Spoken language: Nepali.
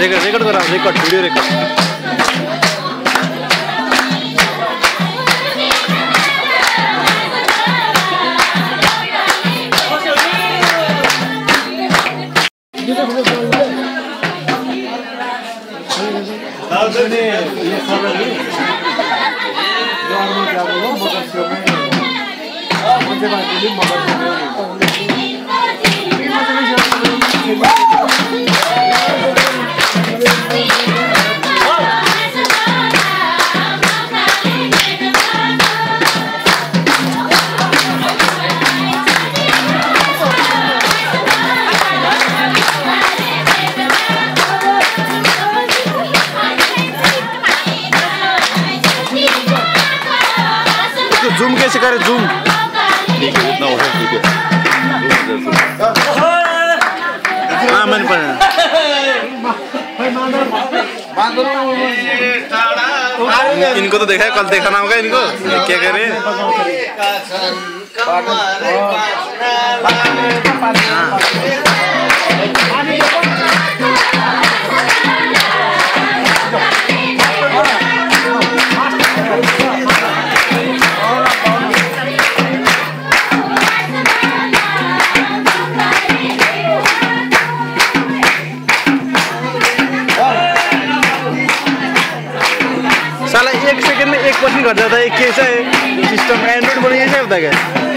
रेकर्ड रेकर्ड करा रेकर्ड वीडियो रेकर्ड इसको जूम कैसे करें जूम ठीक है हाँ मैंने पढ़ा इनको तो देखा है कल देखा ना होगा इनको। क्या कह रहे हैं। साला एक सेकंड में एक परसेंट घट जाता है ये कैसा है सिस्टम होता है क्या?